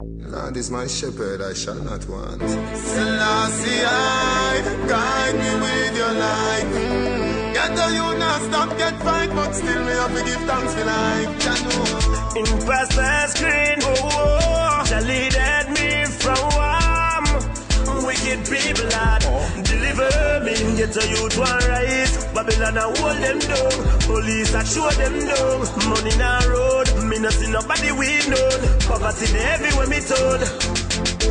Lord is my shepherd, I shall not want. Selassie, I guide me with your light. Mm. Get the you not stop, get fight, but still me have to give thanks for life. Janu. In past the Wicked people, Lord, deliver me. Get a youth one right. Babylon, I hold them down. Police, I show them down. Money in a road, me not see nobody we know. Poverty everywhere me told.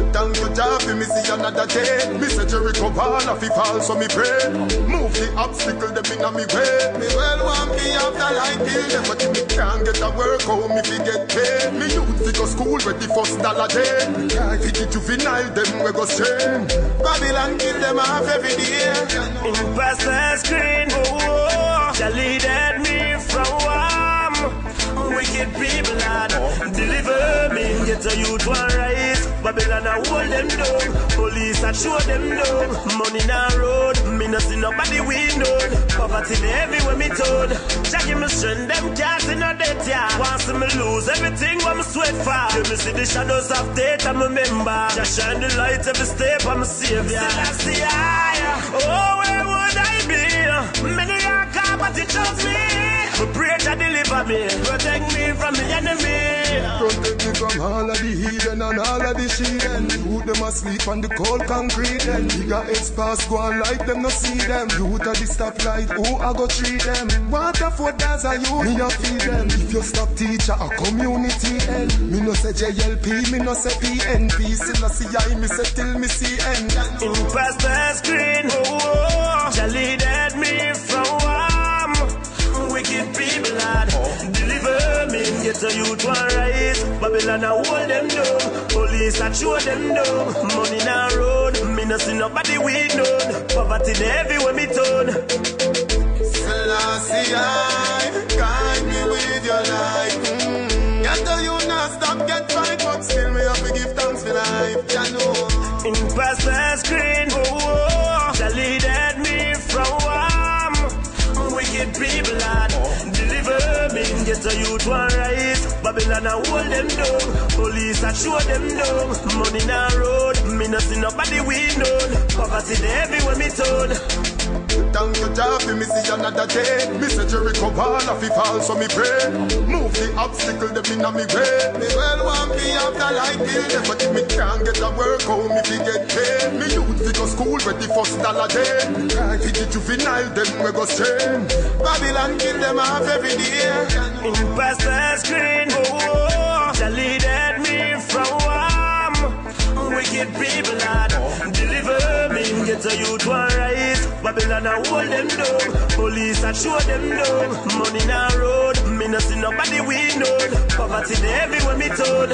Thank you, for me see another day. Me say Jericho wall, if he fall, so me pray. Move the obstacle, them in me way. Me well want me after light kill them, but if me can't get a work home, me fi get paid. Go school, ready first dollar day. Can't fi the juvenile, them we go stray. Babylon kill them off every day. In past the screen, oh, leaded me from warm. Wicked people, Lord, deliver me. Get a youth one right. Babylon, I hold them down. Police, I show them down. Money in a road, me no see nobody we know. Poverty there everywhere me told. Jah give me strength, them can't see no death, yeah. Want see me lose everything what me sweat for. Give me see the shadows of death, I'm a member. Jah shine the light every step, I'm a savior. Still I see I, oh, where would I be? Many are caught, but it chose me. Me pray to deliver me from all of the heathen and all of the sheathen. Youth them asleep on the cold concrete. Then bigger heads pass go on like them no see them. Youth at the stoplight, who I go treat them? Water for does I you? Me a feed them. If you stop teacher, a community end. Me no say JLP, me no say PNP. Still I see I, me say till me see end. In past the screen, oh, oh, Jah leaded me from warm. Wicked people, Lord, deliver me. Get a youth one. Babylon, I hold them down. Police, I show them down. Money in a road, me no see nobody we know. Poverty there everywhere me turn. Selassie, I guide me with your light. Mm. Get the you not stop, get fight, but still me have to give thanks for life. Janu. In past the screen, oh, oh, Jah leaded me from warm. Wicked people, me. Get a youth one right. Babylon, I hold them down. Police, I show them down. Money in a road, me no see nobody we know. Poverty there everywhere me told. Thank you, Jah, for me see another day. Me say Jericho wall, if he fall, so me pray. Move the obstacle, them in me way. Me well want me after kill them, but if me can't get a work home, me fi get paid. Me youth fi go school, ready first dollar day. Fi the juvenile, them we go stray. Babylon kill them off every day. In past the screen, oh, leaded me from warm. Wicked people, Lord, deliver me. Get a youth one right. Babylon, I hold them down. Police, I show them down. Money a road, me no see nobody we know. Poverty everywhere me told.